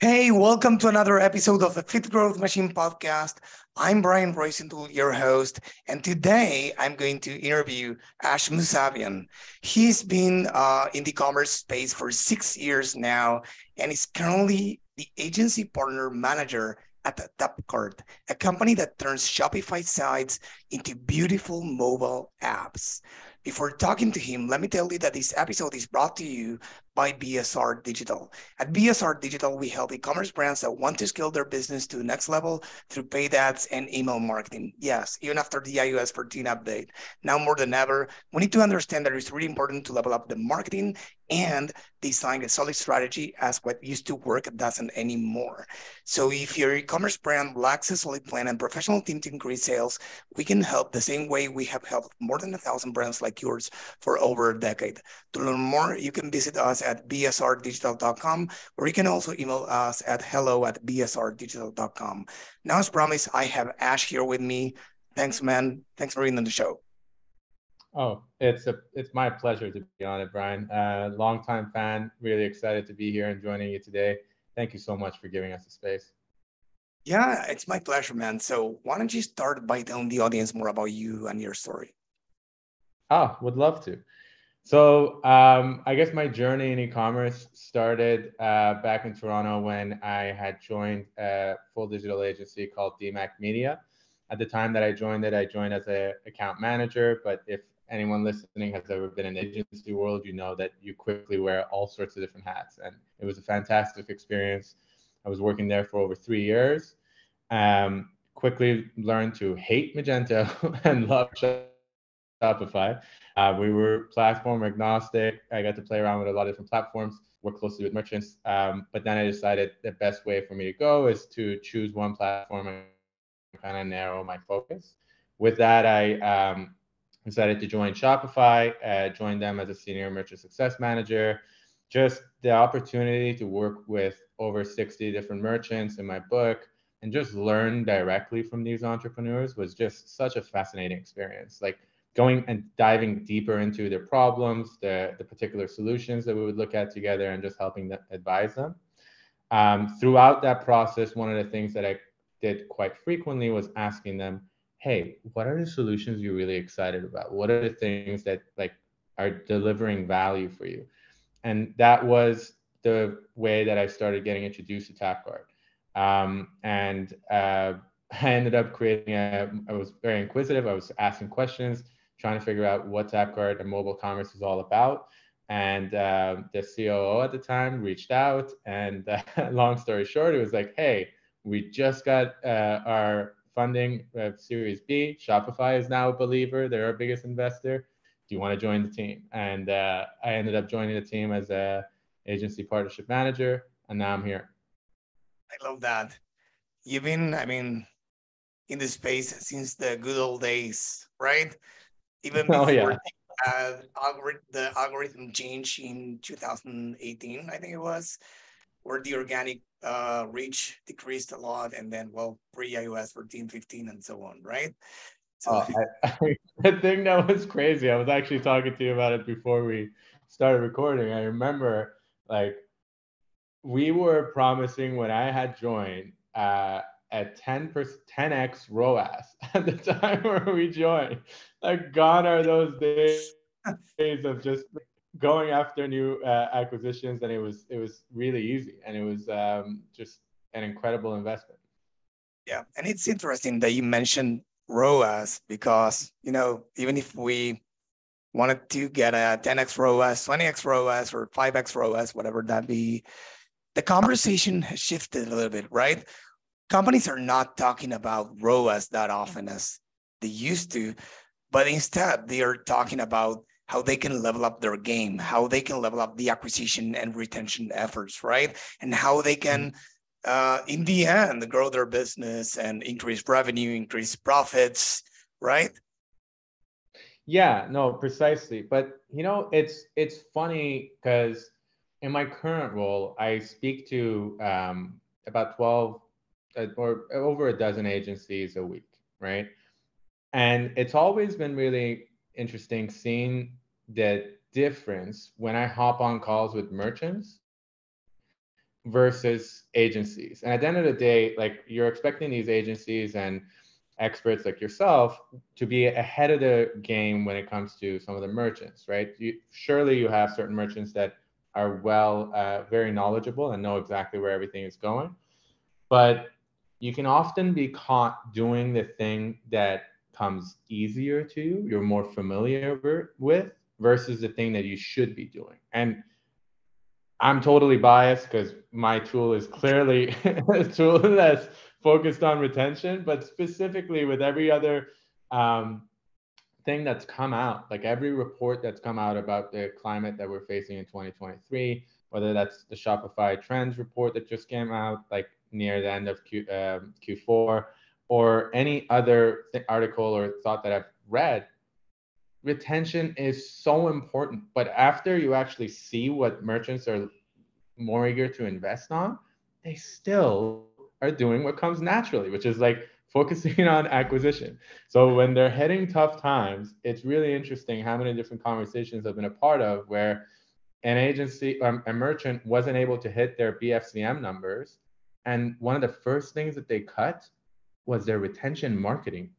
Hey, welcome to another episode of the Fit Growth Machine podcast. I'm Brian Roisentul, your host, and today I'm going to interview Ash Mousavian. He's been uh, in the commerce space for six years now, and is currently the agency partner manager at Tapcart, a company that turns Shopify sites into beautiful mobile apps. Before talking to him, let me tell you that this episode is brought to you by BSR Digital. At BSR Digital, we help e-commerce brands that want to scale their business to the next level through paid ads and email marketing. Yes, even after the iOS 14 update. Now more than ever, we need to understand that it's really important to level up the marketing and design a solid strategy as what used to work doesn't anymore. So if your e-commerce brand lacks a solid plan and professional team to increase sales, we can help the same way we have helped more than a thousand brands like yours for over a decade. To learn more, you can visit us at bsrdigital.com, or you can also email us at hello at bsrdigital.com. Now, as promised, I have Ash here with me. Thanks, man. Thanks for being on the show. Oh, it's a it's my pleasure to be on it, Brian. Uh, longtime fan, really excited to be here and joining you today. Thank you so much for giving us the space. Yeah, it's my pleasure, man. So why don't you start by telling the audience more about you and your story? Oh, would love to. So um, I guess my journey in e-commerce started uh, back in Toronto when I had joined a full digital agency called Demac Media. At the time that I joined it, I joined as an account manager. But if anyone listening has ever been in the agency world, you know that you quickly wear all sorts of different hats. And it was a fantastic experience. I was working there for over three years. Um, quickly learned to hate Magento and love Shopify. Uh, we were platform agnostic. I got to play around with a lot of different platforms, work closely with merchants. Um, but then I decided the best way for me to go is to choose one platform and kind of narrow my focus. With that, I um, decided to join Shopify, uh, joined them as a senior merchant success manager. Just the opportunity to work with over 60 different merchants in my book and just learn directly from these entrepreneurs was just such a fascinating experience. Like going and diving deeper into their problems, the, the particular solutions that we would look at together, and just helping them advise them. Um, throughout that process, one of the things that I did quite frequently was asking them, "Hey, what are the solutions you're really excited about? What are the things that like are delivering value for you?" And that was the way that I started getting introduced to Tapcart. Um, and uh, I ended up creating a. I was very inquisitive. I was asking questions trying to figure out what Tapcart and mobile commerce is all about. And uh, the COO at the time reached out, and uh, long story short, it was like, "Hey, we just got uh, our funding of Series B. Shopify is now a believer; they're our biggest investor. Do you want to join the team?" And uh, I ended up joining the team as a agency partnership manager, and now I'm here. I love that. You've been, I mean, in the space since the good old days, right? Even before oh, yeah. uh, the algorithm change in 2018, I think it was, where the organic uh, reach decreased a lot, and then well, pre iOS 14, 15, and so on, right? So, oh, I, I, the thing that was crazy, I was actually talking to you about it before we started recording. I remember like we were promising when I had joined uh, at 10 10x ROAS at the time where we joined. Like gone are those days days of just going after new uh, acquisitions, and it was it was really easy, and it was um, just an incredible investment. Yeah, and it's interesting that you mentioned ROAS because you know even if we wanted to get a 10x ROAS, 20x ROAS, or 5x ROAS, whatever that be, the conversation has shifted a little bit, right? Companies are not talking about ROAS that often as they used to, but instead they are talking about how they can level up their game, how they can level up the acquisition and retention efforts, right? And how they can, uh, in the end, grow their business and increase revenue, increase profits, right? Yeah, no, precisely. But you know, it's it's funny because in my current role, I speak to um, about twelve or over a dozen agencies a week, right? And it's always been really interesting seeing the difference when I hop on calls with merchants versus agencies. And at the end of the day, like you're expecting these agencies and experts like yourself to be ahead of the game when it comes to some of the merchants, right? You, surely you have certain merchants that are well, uh, very knowledgeable and know exactly where everything is going. But you can often be caught doing the thing that comes easier to you, you're more familiar with, versus the thing that you should be doing. And I'm totally biased because my tool is clearly a tool that's focused on retention, but specifically with every other um, thing that's come out, like every report that's come out about the climate that we're facing in 2023, whether that's the Shopify trends report that just came out, like near the end of Q, um, Q4, or any other th- article or thought that I've read, retention is so important. But after you actually see what merchants are more eager to invest on, they still are doing what comes naturally, which is like focusing on acquisition. So when they're hitting tough times, it's really interesting how many different conversations I've been a part of where an agency, um, a merchant wasn't able to hit their BFCM numbers. And one of the first things that they cut was their retention marketing.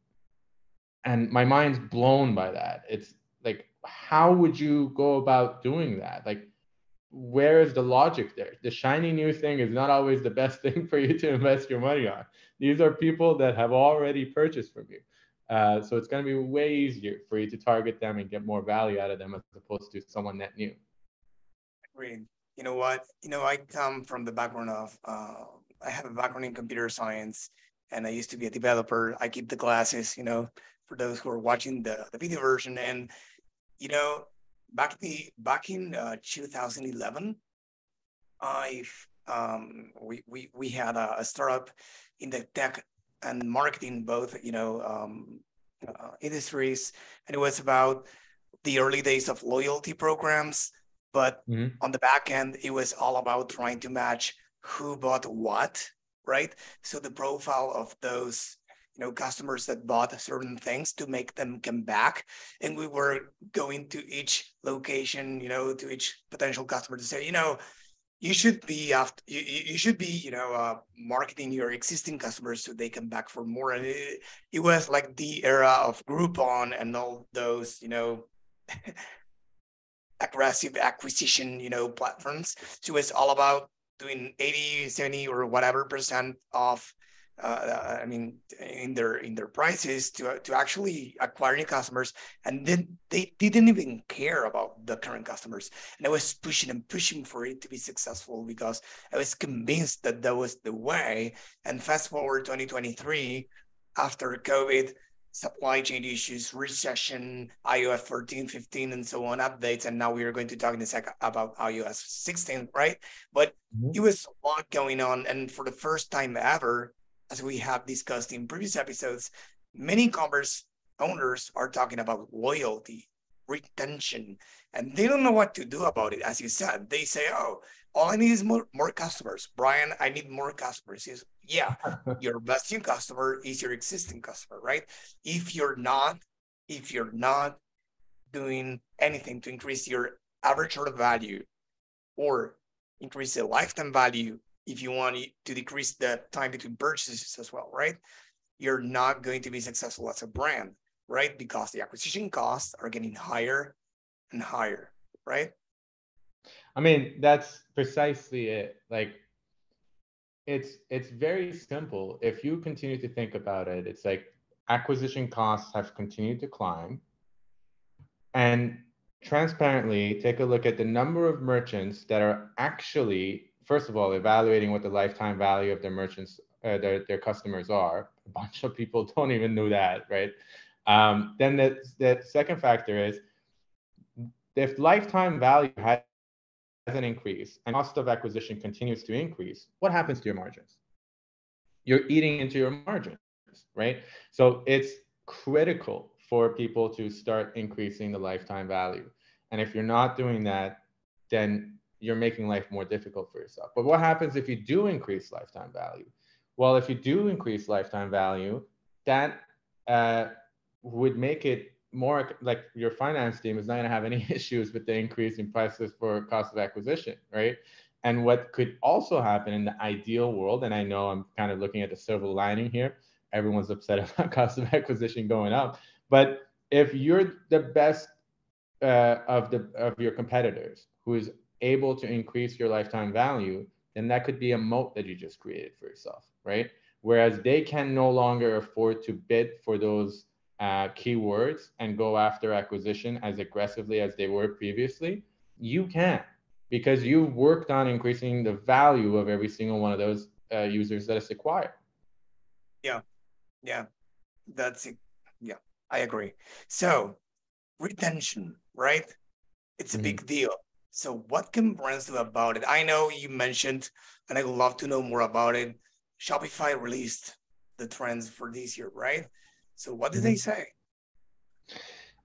And my mind's blown by that. It's like, how would you go about doing that? Like, where is the logic there? The shiny new thing is not always the best thing for you to invest your money on. These are people that have already purchased from you. Uh, so it's going to be way easier for you to target them and get more value out of them as opposed to someone net new. Agreed. You know what? You know, I come from the background of, uh, I have a background in computer science and I used to be a developer. I keep the glasses, you know, for those who are watching the, the video version. And, you know, back the back in uh, 2011, I um, we we we had a, a, startup in the tech and marketing both you know um, uh, industries, and it was about the early days of loyalty programs. But mm-hmm. on the back end, it was all about trying to match who bought what, right? So the profile of those you know customers that bought certain things to make them come back. And we were going to each location you know to each potential customer to say you know you should be after you, you should be you know uh, marketing your existing customers so they come back for more. And it, it was like the era of groupon and all those you know aggressive acquisition you know platforms. So it's all about doing 80 70 or whatever percent of uh, I mean, in their in their prices to to actually acquire new customers, and then they didn't even care about the current customers. And I was pushing and pushing for it to be successful because I was convinced that that was the way. And fast forward 2023, after COVID, supply chain issues, recession, iOS 14, 15, and so on, updates. And now we are going to talk in a second about iOS 16, right? But mm-hmm. it was a lot going on. And for the first time ever, as we have discussed in previous episodes, many commerce owners are talking about loyalty, retention, and they don't know what to do about it. As you said, they say, oh, all I need is more, more customers. Brian, I need more customers. Is yeah, your best new customer is your existing customer, right? If you're not, if you're not doing anything to increase your average order value or increase the lifetime value if you want to decrease the time between purchases as well, right? You're not going to be successful as a brand, right? Because the acquisition costs are getting higher and higher, right? I mean, that's precisely it. Like it's it's very simple. If you continue to think about it, it's like acquisition costs have continued to climb. And transparently, take a look at the number of merchants that are actually first of all, evaluating what the lifetime value of their merchants, uh, their, their customers are. A bunch of people don't even know that, right? Um, then the, the second factor is if lifetime value has an increase and cost of acquisition continues to increase, what happens to your margins? You're eating into your margins, right? So it's critical for people to start increasing the lifetime value. And if you're not doing that, then you're making life more difficult for yourself. But what happens if you do increase lifetime value? Well, if you do increase lifetime value, that uh, would make it more like your finance team is not going to have any issues with the increase in prices for cost of acquisition, right? and what could also happen in the ideal world, and I know I'm kind of looking at the silver lining here. Everyone's upset about cost of acquisition going up, but if you're the best uh, of the of your competitors who is able to increase your lifetime value, then that could be a moat that you just created for yourself, right? Whereas they can no longer afford to bid for those uh, keywords and go after acquisition as aggressively as they were previously, you can because you've worked on increasing the value of every single one of those uh, users that is acquired. Yeah, yeah, that's it. Yeah, I agree. So retention, right? It's a mm-hmm. big deal. So what can brands do about it? I know you mentioned, and I would love to know more about it. Shopify released the trends for this year, right? So what did mm-hmm. they say?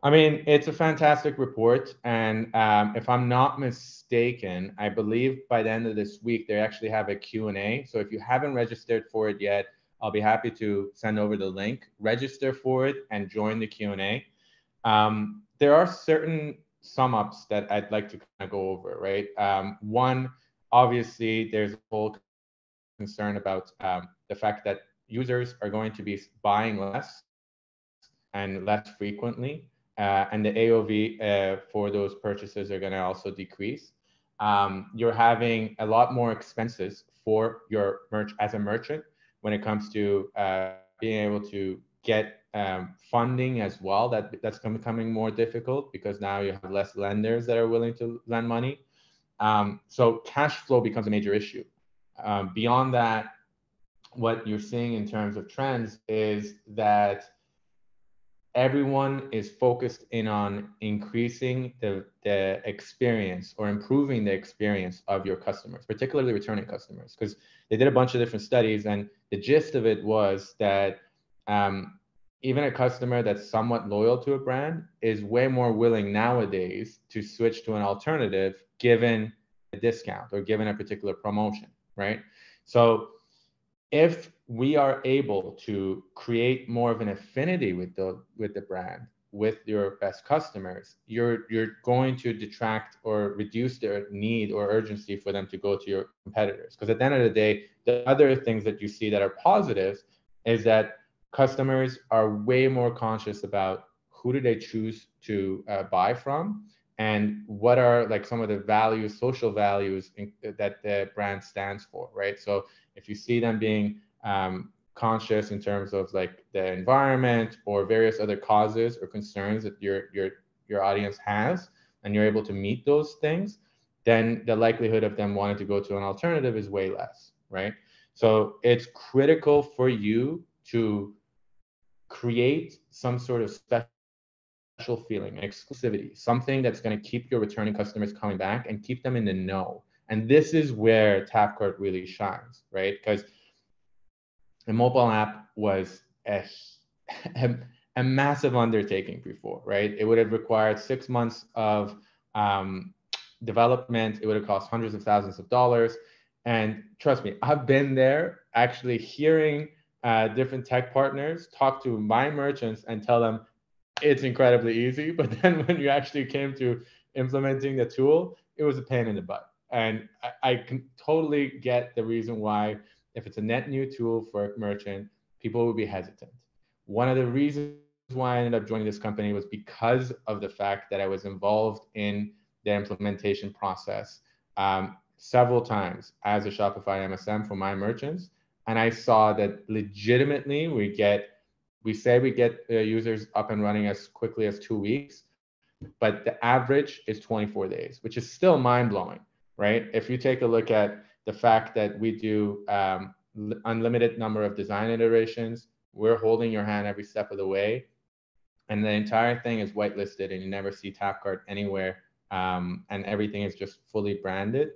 I mean, it's a fantastic report, and um, if I'm not mistaken, I believe by the end of this week they actually have a Q&A. So if you haven't registered for it yet, I'll be happy to send over the link. Register for it and join the Q&A. Um, there are certain sum ups that I'd like to kind of go over, right? Um, one, obviously, there's a whole concern about um, the fact that users are going to be buying less and less frequently. Uh, and the AOV uh, for those purchases are going to also decrease. Um, you're having a lot more expenses for your merch as a merchant when it comes to uh, being able to get um, funding as well. That that's becoming more difficult because now you have less lenders that are willing to lend money. Um, so cash flow becomes a major issue. Um, beyond that, what you're seeing in terms of trends is that everyone is focused in on increasing the, the experience or improving the experience of your customers, particularly returning customers, because they did a bunch of different studies and the gist of it was that um, even a customer that's somewhat loyal to a brand is way more willing nowadays to switch to an alternative given a discount or given a particular promotion, right? So if we are able to create more of an affinity with the with the brand with your best customers you're you're going to detract or reduce their need or urgency for them to go to your competitors. Because at the end of the day the other things that you see that are positive is that customers are way more conscious about who do they choose to uh, buy from and what are like some of the values social values in, that the brand stands for right? So if you see them being um, conscious in terms of like the environment or various other causes or concerns that your your your audience has and you're able to meet those things then the likelihood of them wanting to go to an alternative is way less right? So it's critical for you to create some sort of special feeling exclusivity something that's going to keep your returning customers coming back and keep them in the know and this is where tapcart really shines right because a mobile app was a, a, a, massive undertaking before, right? It would have required six months of um, development. It would have cost hundreds of thousands of dollars. And trust me, I've been there actually hearing uh, different tech partners talk to my merchants and tell them it's incredibly easy. But then when you actually came to implementing the tool, it was a pain in the butt. And I, I can totally get the reason why if it's a net new tool for a merchant, people will be hesitant. One of the reasons why I ended up joining this company was because of the fact that I was involved in the implementation process um, several times as a Shopify MSM for my merchants. And I saw that legitimately we get, we say we get uh, users up and running as quickly as two weeks, but the average is 24 days, which is still mind blowing, right? If you take a look at the fact that we do um, unlimited number of design iterations. We're holding your hand every step of the way. And the entire thing is whitelisted and you never see Tapcart anywhere. Um, and everything is just fully branded.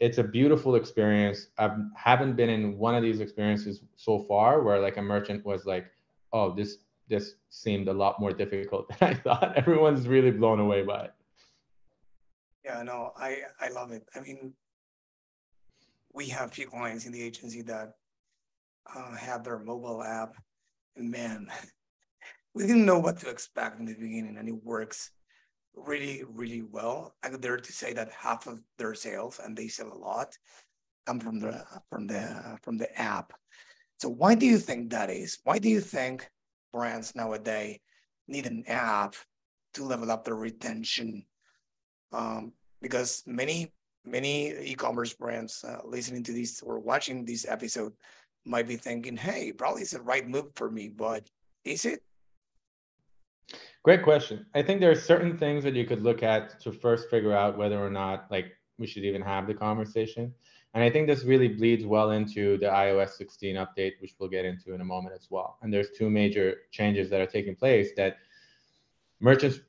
It's a beautiful experience. I haven't been in one of these experiences so far where like a merchant was like, oh, this this seemed a lot more difficult than I thought. Everyone's really blown away by it. Yeah, no, I I love it. I mean, we have few clients in the agency that uh, have their mobile app, and man, we didn't know what to expect in the beginning, and it works really, really well. I dare to say that half of their sales, and they sell a lot, come from the from the from the app. So why do you think that is? Why do you think brands nowadays need an app to level up their retention? Um, because many many e-commerce brands uh, listening to this or watching this episode might be thinking, "Hey, probably it's the right move for me," but is it? Great question. I think there are certain things that you could look at to first figure out whether or not like we should even have the conversation. And I think this really bleeds well into the iOS 16 update, which we'll get into in a moment as well. And there's two major changes that are taking place that merchants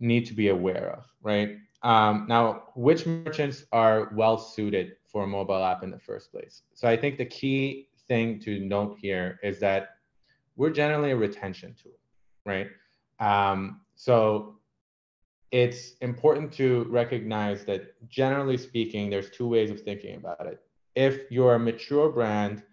need to be aware of, right? Um, now, which merchants are well suited for a mobile app in the first place? So I think the key thing to note here is that we're generally a retention tool, right? Um, so it's important to recognize that generally speaking, there's two ways of thinking about it. If you're a mature brand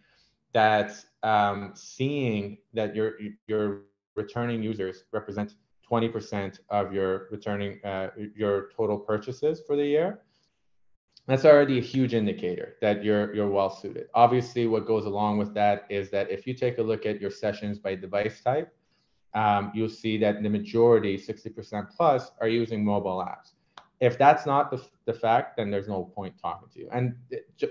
that's um, seeing that your your returning users represent 20% of your returning uh, your total purchases for the year, that's already a huge indicator that you're you're well suited. Obviously, what goes along with that is that if you take a look at your sessions by device type, um, you'll see that the majority, 60% plus, are using mobile apps. If that's not the, the fact, then there's no point talking to you. And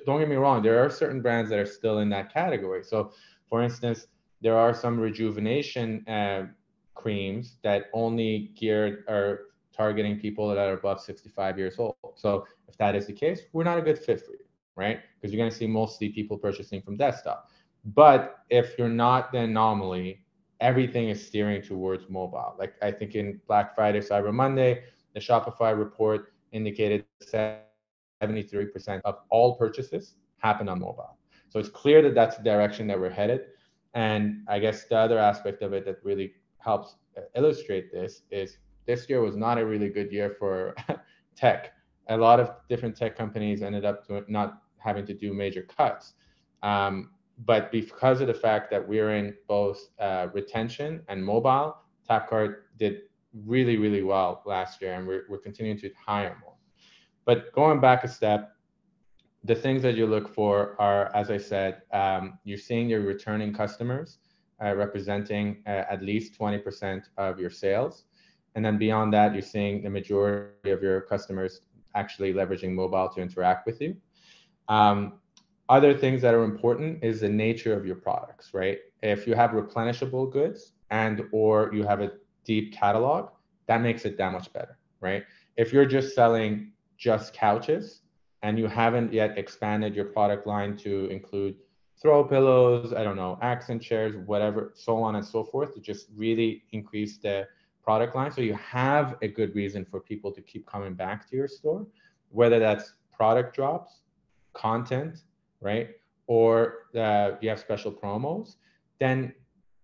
don't get me wrong, there are certain brands that are still in that category. So, for instance, there are some rejuvenation uh, creams that only geared are targeting people that are above 65 years old. So, if that is the case, we're not a good fit for you, right? Because you're going to see mostly people purchasing from desktop. But if you're not the anomaly everything is steering towards mobile. Like I think in Black Friday, Cyber Monday, the Shopify report indicated 73% of all purchases happen on mobile. So it's clear that that's the direction that we're headed. And I guess the other aspect of it that really helps illustrate this is this year was not a really good year for tech. A lot of different tech companies ended up not having to do major cuts. Um, but because of the fact that we're in both uh, retention and mobile, Tapcart did really, really well last year, and we're, we're continuing to hire more. But going back a step, the things that you look for are, as I said, um, you're seeing your returning customers uh, representing uh, at least 20% of your sales. And then beyond that, you're seeing the majority of your customers actually leveraging mobile to interact with you. Um, other things that are important is the nature of your products, right? If you have replenishable goods and or you have a deep catalog, that makes it that much better, right? If you're just selling just couches and you haven't yet expanded your product line to include throw pillows, I don't know, accent chairs, whatever, so on and so forth, to just really increase the product line. So you have a good reason for people to keep coming back to your store, whether that's product drops, content, right? Or uh, you have special promos, then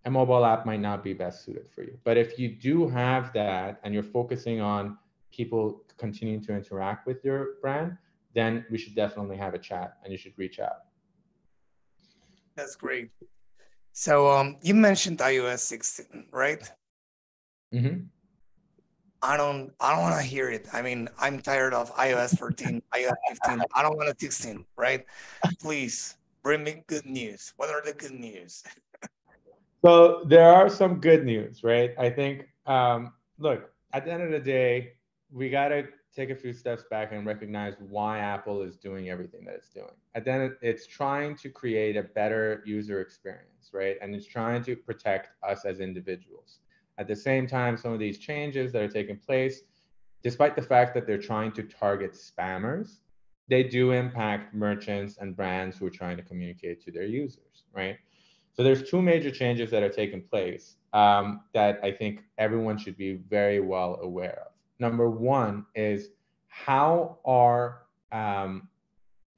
a mobile app might not be best suited for you. But if you do have that and you're focusing on people continuing to interact with your brand, then we should definitely have a chat and you should reach out. That's great. So um, you mentioned iOS 16, right? Mm-hmm. I don't I don't want to hear it. I mean, I'm tired of iOS 14, iOS 15. I don't want a 16, right? Please bring me good news. What are the good news? so there are some good news, right? I think um, look, at the end of the day, we gotta take a few steps back and recognize why Apple is doing everything that it's doing. And then it's trying to create a better user experience, right? And it's trying to protect us as individuals. At the same time, some of these changes that are taking place, despite the fact that they're trying to target spammers, they do impact merchants and brands who are trying to communicate to their users, right? So there's two major changes that are taking place um, that I think everyone should be very well aware of. Number one is how are um,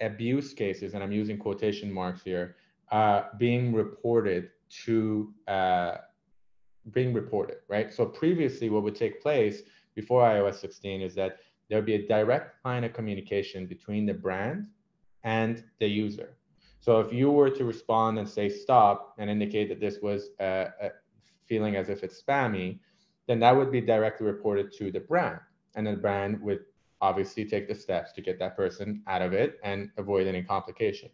abuse cases, and I'm using quotation marks here, uh, being reported to uh, being reported, right? So previously, what would take place before iOS 16 is that there would be a direct line of communication between the brand and the user. So if you were to respond and say stop and indicate that this was uh, feeling as if it's spammy, then that would be directly reported to the brand. and the brand would obviously take the steps to get that person out of it and avoid any complications.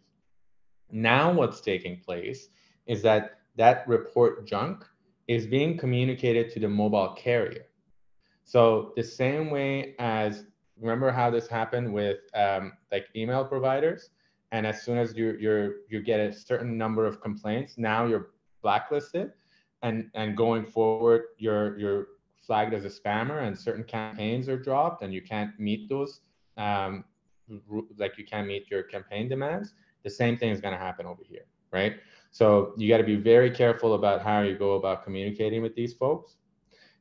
Now, what's taking place is that that report junk is being communicated to the mobile carrier. So the same way as remember how this happened with um, like email providers, and as soon as you you you get a certain number of complaints, now you're blacklisted, and and going forward, you're you're flagged as a spammer, and certain campaigns are dropped, and you can't meet those um, like you can't meet your campaign demands. The same thing is going to happen over here, right? So you got to be very careful about how you go about communicating with these folks.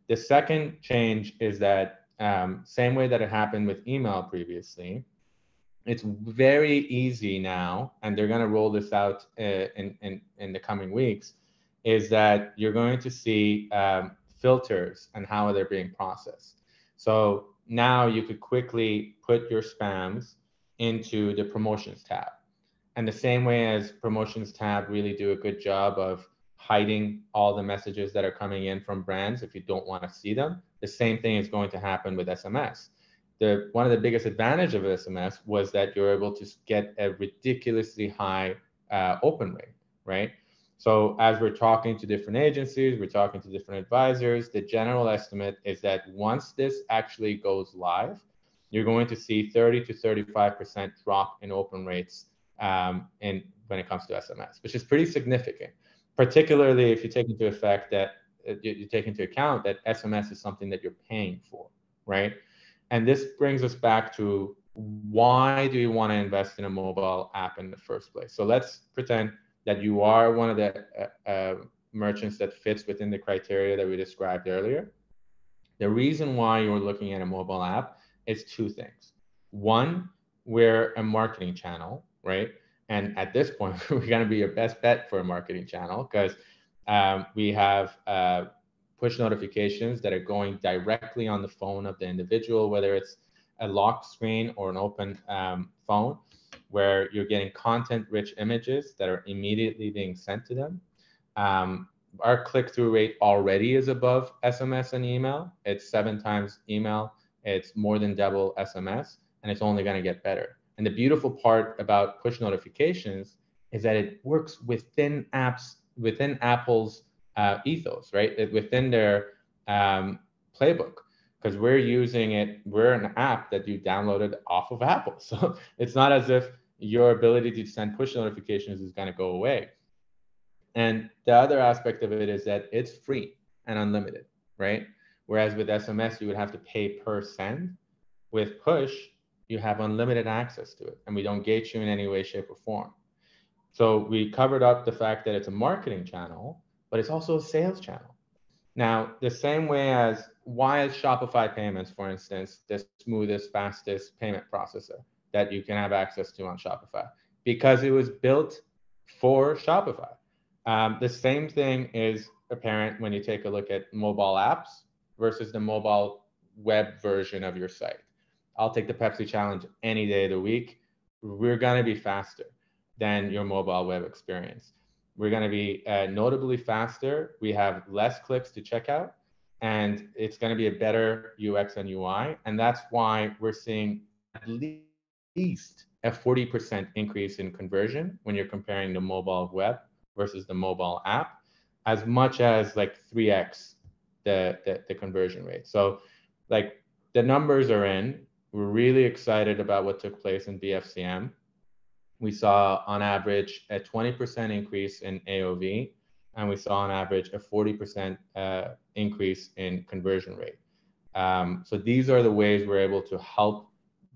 The second change is that um, same way that it happened with email previously, it's very easy now, and they're going to roll this out uh, in, in, in the coming weeks, is that you're going to see um, filters and how they're being processed. So now you could quickly put your spams into the promotions tab. And the same way as promotions tab really do a good job of hiding all the messages that are coming in from brands if you don't want to see them, the same thing is going to happen with SMS. The, one of the biggest advantage of SMS was that you're able to get a ridiculously high uh, open rate, right? So as we're talking to different agencies, we're talking to different advisors, the general estimate is that once this actually goes live, you're going to see 30 to 35% drop in open rates um, in when it comes to SMS, which is pretty significant, particularly if you take into effect that uh, you take into account that SMS is something that you're paying for, right? And this brings us back to why do you want to invest in a mobile app in the first place? So let's pretend that you are one of the uh, uh, merchants that fits within the criteria that we described earlier. The reason why you're looking at a mobile app is two things. One, we're a marketing channel right? And at this point, we're going to be your best bet for a marketing channel because um, we have uh, push notifications that are going directly on the phone of the individual, whether it's a lock screen or an open um, phone, where you're getting content rich images that are immediately being sent to them. Um, our click through rate already is above SMS and email. It's seven times email, it's more than double SMS, and it's only going to get better. And the beautiful part about push notifications is that it works within apps, within Apple's uh, ethos, right? Within their um, playbook, because we're using it, we're an app that you downloaded off of Apple. So it's not as if your ability to send push notifications is going to go away. And the other aspect of it is that it's free and unlimited, right? Whereas with SMS, you would have to pay per send. With push, you have unlimited access to it and we don't gate you in any way, shape, or form. So we covered up the fact that it's a marketing channel, but it's also a sales channel. Now, the same way as why is Shopify Payments, for instance, the smoothest, fastest payment processor that you can have access to on Shopify? Because it was built for Shopify. Um, the same thing is apparent when you take a look at mobile apps versus the mobile web version of your site. I'll take the Pepsi challenge any day of the week. We're going to be faster than your mobile web experience. We're going to be uh, notably faster. We have less clicks to check out, and it's going to be a better UX and UI. And that's why we're seeing at least a 40% increase in conversion when you're comparing the mobile web versus the mobile app, as much as like 3x the, the, the conversion rate. So, like, the numbers are in we're really excited about what took place in BFCM. We saw on average a 20% increase in AOV, and we saw on average a 40% uh, increase in conversion rate. Um, so these are the ways we're able to help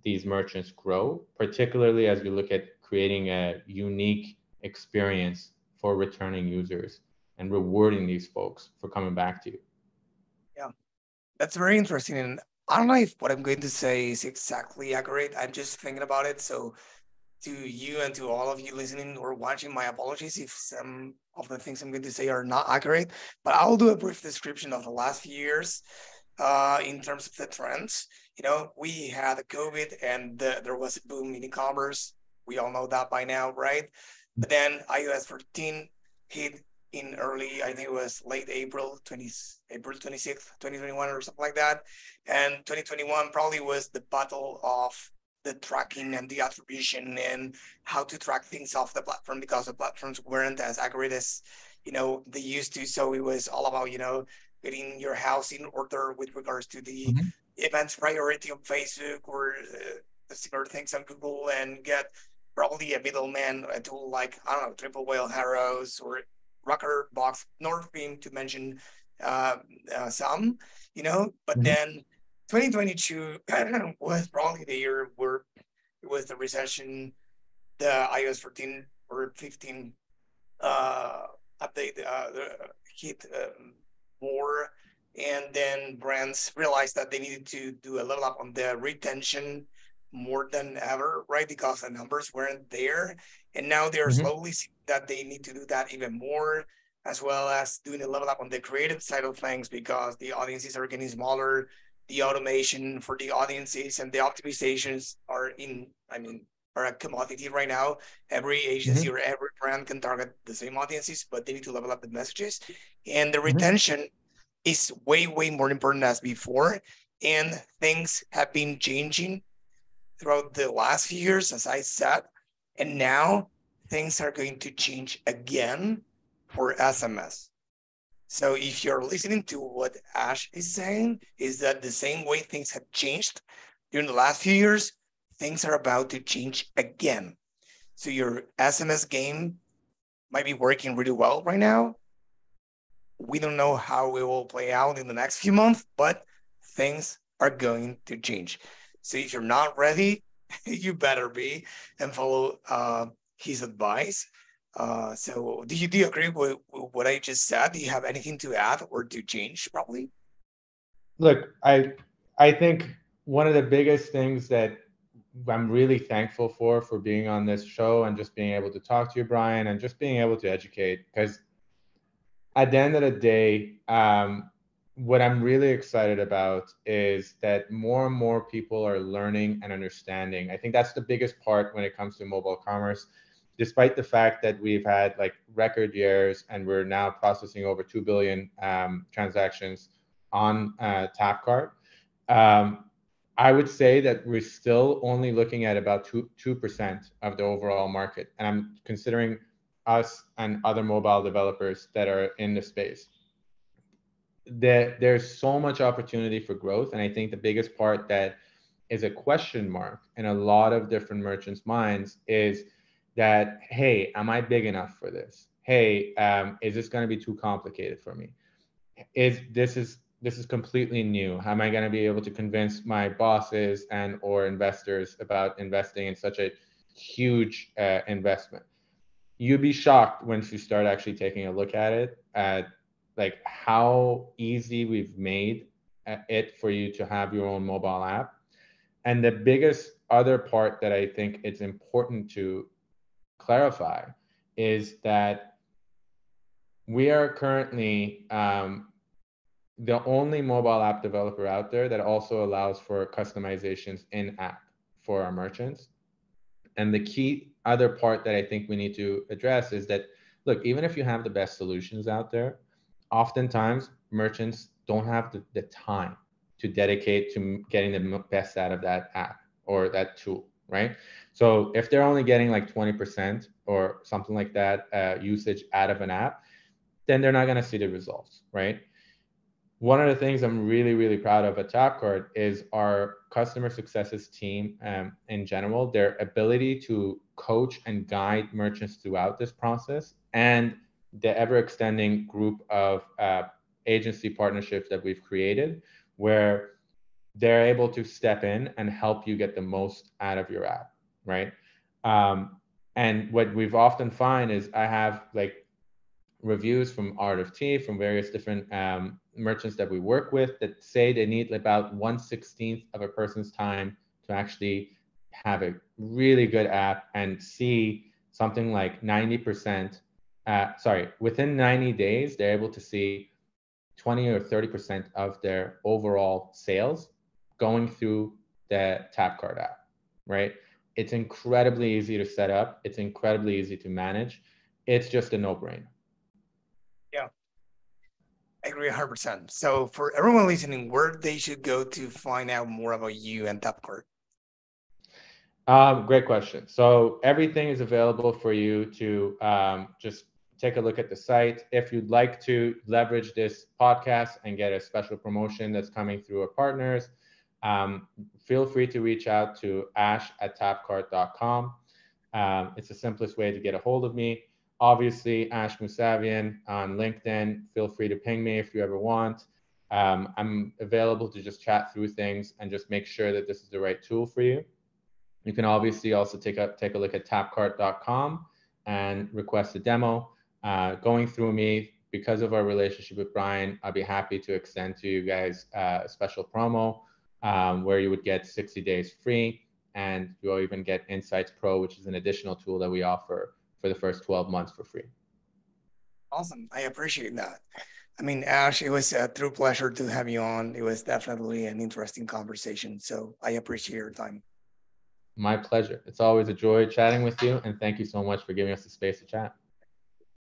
these merchants grow, particularly as we look at creating a unique experience for returning users and rewarding these folks for coming back to you. Yeah, that's very interesting. And I don't know if what I'm going to say is exactly accurate. I'm just thinking about it. So, to you and to all of you listening or watching, my apologies if some of the things I'm going to say are not accurate. But I'll do a brief description of the last few years uh, in terms of the trends. You know, we had COVID and the, there was a boom in e-commerce. We all know that by now, right? But then iOS 14 hit in early, I think it was late April, 20, April 26th, 2021 or something like that. And 2021 probably was the battle of the tracking and the attribution and how to track things off the platform because the platforms weren't as accurate as, you know, they used to. So it was all about, you know, getting your house in order with regards to the mm-hmm. events priority on Facebook or uh, similar things on Google and get probably a middleman, a tool like, I don't know, Triple Whale Hyros or Rockerbox, Northbeam to mention uh, uh, some, you know, but mm-hmm. then 2022 was probably the year where it was the recession, the iOS 14 or 15 uh, update uh, hit um, more. And then brands realized that they needed to do a level up on the retention more than ever, right? Because the numbers weren't there. And now they're mm-hmm. slowly seeing that they need to do that even more, as well as doing a level up on the creative side of things because the audiences are getting smaller. The automation for the audiences and the optimizations are in, I mean, are a commodity right now. Every agency mm-hmm. or every brand can target the same audiences, but they need to level up the messages. And the mm-hmm. retention is way, way more important as before. And things have been changing throughout the last few years, as I said. And now things are going to change again for SMS. So if you're listening to what Ash is saying, is that the same way things have changed during the last few years, things are about to change again. So your SMS game might be working really well right now. We don't know how it will play out in the next few months, but things are going to change. So if you're not ready, you better be and follow uh, his advice. Uh, so do you, do you agree with, with what I just said? Do you have anything to add or to change probably? Look, I I think one of the biggest things that I'm really thankful for for being on this show and just being able to talk to you, Brian, and just being able to educate because at the end of the day, um, what I'm really excited about is that more and more people are learning and understanding. I think that's the biggest part when it comes to mobile commerce. Despite the fact that we've had like record years and we're now processing over 2 billion um, transactions on uh, Tapcart, um, I would say that we're still only looking at about 2, 2% of the overall market. And I'm considering us and other mobile developers that are in the space that there's so much opportunity for growth. And I think the biggest part that is a question mark in a lot of different merchants' minds is that, hey, am I big enough for this? Hey, um, is this going to be too complicated for me? Is this is this is completely new? How am I going to be able to convince my bosses and or investors about investing in such a huge uh, investment? You'd be shocked once you start actually taking a look at it at like how easy we've made it for you to have your own mobile app. And the biggest other part that I think it's important to clarify is that we are currently um, the only mobile app developer out there that also allows for customizations in app for our merchants. And the key other part that I think we need to address is that look, even if you have the best solutions out there, oftentimes merchants don't have the, the time to dedicate to getting the best out of that app or that tool, right? So if they're only getting like 20% or something like that uh, usage out of an app, then they're not going to see the results, right? One of the things I'm really, really proud of at Tapcart is our customer successes team um, in general, their ability to coach and guide merchants throughout this process and the ever extending group of uh, agency partnerships that we've created where they're able to step in and help you get the most out of your app right? Um, and what we've often find is i have like reviews from art of tea from various different um, merchants that we work with that say they need about 1 16th of a person's time to actually have a really good app and see something like 90% uh, sorry, within 90 days, they're able to see 20 or 30% of their overall sales going through the Tapcart app, right? It's incredibly easy to set up. It's incredibly easy to manage. It's just a no-brainer. Yeah, I agree 100%. So for everyone listening, where they should go to find out more about you and Tapcart? Um, great question. So everything is available for you to um, just take a look at the site. If you'd like to leverage this podcast and get a special promotion that's coming through our partners, um, feel free to reach out to ash at tapcart.com. Um, it's the simplest way to get a hold of me. Obviously, Ash Mousavian on LinkedIn. Feel free to ping me if you ever want. Um, I'm available to just chat through things and just make sure that this is the right tool for you. You can obviously also take a take a look at tapcart.com and request a demo. Uh, going through me because of our relationship with Brian, I'll be happy to extend to you guys uh, a special promo um, where you would get 60 days free, and you'll even get Insights Pro, which is an additional tool that we offer for the first 12 months for free. Awesome. I appreciate that. I mean, Ash, it was a true pleasure to have you on. It was definitely an interesting conversation. So I appreciate your time. My pleasure. It's always a joy chatting with you. And thank you so much for giving us the space to chat.